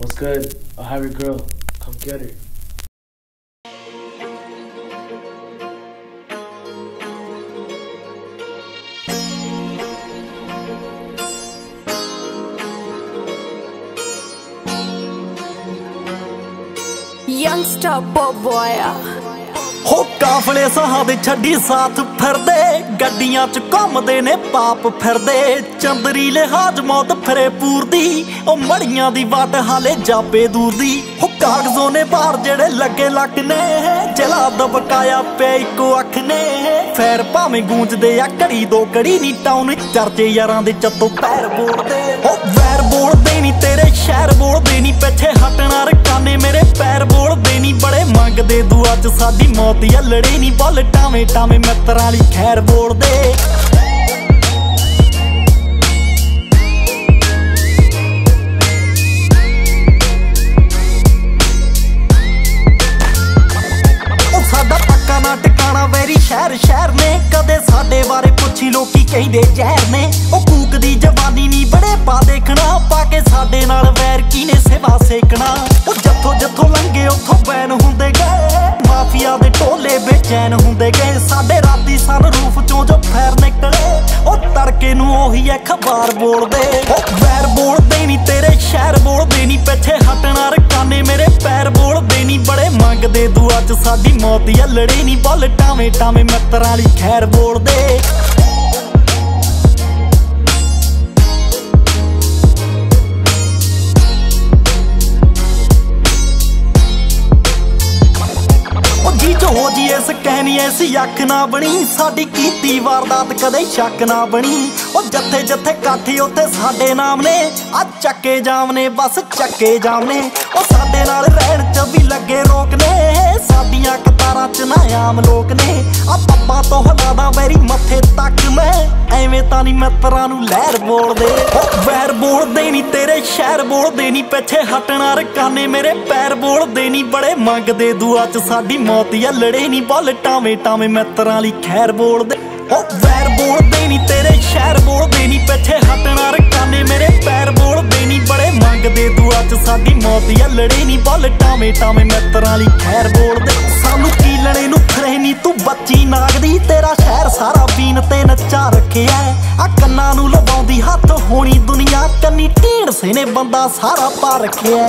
What's good? I'll have your girl. Come get her. youngster boy ਹੋ ਕਾਫਲੇ ਸਹਾਦੇ ਛੱਡੀ ਸਾਥ ਫਿਰਦੇ, ਗੱਡੀਆਂ 'ਚ ਘੁੰਮਦੇ ਨੇ ਪਾਪ ਫਿਰਦੇ। ਚੰਦਰੀ ਲਿਹਾਜ ਮੌਤ ਫਰੇ ਪੂਰਦੀ ਉਹ ਮੜੀਆਂ ਦੀ ਵੱਟ ਹਾਲੇ ਜਾਪੇ ਦੂਰ ਦੀ। ਹੋ ਕਾਗਜ਼ੋਂ ਨੇ ਬਾਹਰ ਜਿਹੜੇ ਲੱਗੇ ਲੱਕ ਨੇ, ਜਲਾ ਦਬਕਾਇਆ ਪਿਆ ਇੱਕੋ ਅੱਖ ਨੇ। ਫੈਰ ਭਾਵੇਂ ਗੂੰਜਦੇ ਆ ਘੜੀ ਦੋ ਘੜੀ ਨਹੀਂ ਟਾਊਨ ਚਰਚੇ ਯਾਰਾਂ ਦੇ ਚੱਤੋਂ ਪੈਰ ਬੋਲਦੇ ਹੋ ਵੈਰ ਬੋਲਦੇ ਨਹੀਂ ਤੇਰੇ, ਸ਼ਹਿਰ ਬੋਲਦੇ ਨਹੀਂ ਪਿੱਛੇ ਹਟਣਾ ਰਕਾਨੇ ਮੇਰੇ ਪੈਰ ਬੋਲਦੇ ਨਹੀਂ ਬੜੇ ਮੰਗਦੇ ਚ ਸਾਡੀ ਮੌਤ ਆ ਲੜੇ ਨਹੀਂ ਬੁੱਲ ਟਾਵੇਂ ਟਾਵੇਂ ਮਿੱਤਰਾਂ ਵਾਲੀ ਖੈਰ ਬੋਲਦੇ ਉਹ ਸਾਡਾ ਪੱਕਾ ਨਾ ਟਿਕਾਣਾ, ਵੈਰੀ ਸ਼ਹਿਰ ਸ਼ਹਿਰ ਨੇ। ਕਦੇ ਸਾਡੇ ਬਾਰੇ ਪੁੱਛੀ ਲੋਕੀ ਕਹਿੰਦੇ ਜ਼ਹਿਰ ਨੇ। ਉਹ ਕੂਕ ਦੀ ਜਵਾਨੀ ਨਹੀਂ ਬੜੇ ਪਾ ਦੇਖਣਾ। ਪਾ ਕੇ ਸਾਡੇ ਨਾਲ ਵੈਰ ਕੀ ਨੇ ਸੇਵਾ ਸੇਕਣਾ। ਉਹ ਜੱਥੋਂ ਜੱਥੋਂ ਲੰਗੇ ਉਹੀ ਐ ਖਬਰ ਬੋਲਦੇ ਉਹ ਵੈਰ ਬੋਲਦੇ ਨਹੀਂ ਤੇਰੇ ਸ਼ਹਿਰ ਬੋਲਦੇ ਨਹੀਂ ਪਿੱਛੇ ਹਟਣਾ ਰਕਾਨੇ ਮੇਰੇ ਪੈਰ ਬੋਲਦੇ ਨਹੀਂ ਬੜੇ ਮੰਗਦੇ ਦੁਆ ਚ ਸਾਡੀ ਮੌਤ ਆ ਲੜੇ ਨਹੀਂ ਬੁੱਲ ਟਾਵੇਂ ਟਾਵੇਂ ਮਿੱਤਰਾਂ ਲਈ ਖੈਰ ਬੋਲਦੇ ਕਹਿਣੀ ਐਸੀ ਅੱਖ ਨਾ ਬਣੀ। ਸਾਡੀ ਕੀਤੀ ਵਾਰਦਾਤ ਕਦੇ ਸ਼ੱਕ ਨਾ ਬਣੀ। ਉਹ ਜੱਥੇ ਜੱਥੇ ਕਾਠੀ ਉੱਥੇ ਸਾਡੇ ਨਾਮ ਨੇ। ਆ ਚੱਕੇ ਜਾਮ ਨੇ ਬਸ ਚੱਕੇ ਜਾਮ ਨੇ ਉਹ ਸਾਡੇ ਨਾਲ ਰਹਿਣ ਚ ਵੀ ਲੱਗੇ ਰੋਕ ਨੇ। ਸਾਡੀਆਂ ਕਤਾਰਾਂ ਚ ਨਾ ਆਮ ਲੋਕ ਨੇ। ਆ ਪੱਪਾ ਤੋਂ ਹਲਾਦਾ ਐਵੇਂ ਤਾਂ ਨਹੀਂ ਮਿੱਤਰਾਂ ਨੂੰ ਲਹਿਰ ਬੋਲਦੇ। ਵੈਰ ਬੋਲਦੇ ਨਹੀਂ ਤੇਰੇ, ਸ਼ਹਿਰ ਬੋਲਦੇ ਨਹੀਂ ਪਿੱਛੇ ਹਟਣਾ ਰਕਾਨੇ ਮੇਰੇ, ਪੈਰ ਬੋਲਦੇ ਨਹੀਂ ਬੜੇ ਮੰਗਦੇ ਦੁਆ ਚ ਸਾਡੀ ਮੌਤ ਆ ਲੜੇ ਨਹੀਂ ਬੁੱਲ ਟਾਵੇਂ ਟਾਵੇਂ ਮਿੱਤਰਾਂ ਲਈ ਖੈਰ ਬੋਲਦੇ। ਉਹ ਵੈਰ ਬੋਲਦੇ ਨਹੀਂ ਤੇਰੇ, ਸ਼ਹਿਰ ਬੋਲਦੇ ਨਹੀਂ ਪਿੱਛੇ ਹਟਣਾ ਰਕਾਨੇ ਮੇਰੇ, ਪੈਰ ਬੋਲਦੇ ਨਹੀਂ ਬੜੇ ਮੰਗਦੇ ਦੁਆ ਚ ਸਾਡੀ ਮੌਤ ਆ ਲੜੇ ਨਹੀਂ ਬੁੱਲ ਟਾਵੇਂ ਟਾਵੇਂ ਮਿੱਤਰਾਂ ਲਈ ਖੈਰ ਬੋਲਦੇ। ਸਾਨੂੰ ਕੀ ਲੜੇ ਨੂੰ ਫਰੇ ਨਹੀਂ ਕੰਨੀ ਢੀਂਡ ਨੇ ਬੰਦਾ ਸਾਰਾ ਪਾ ਰੱਖਿਆ।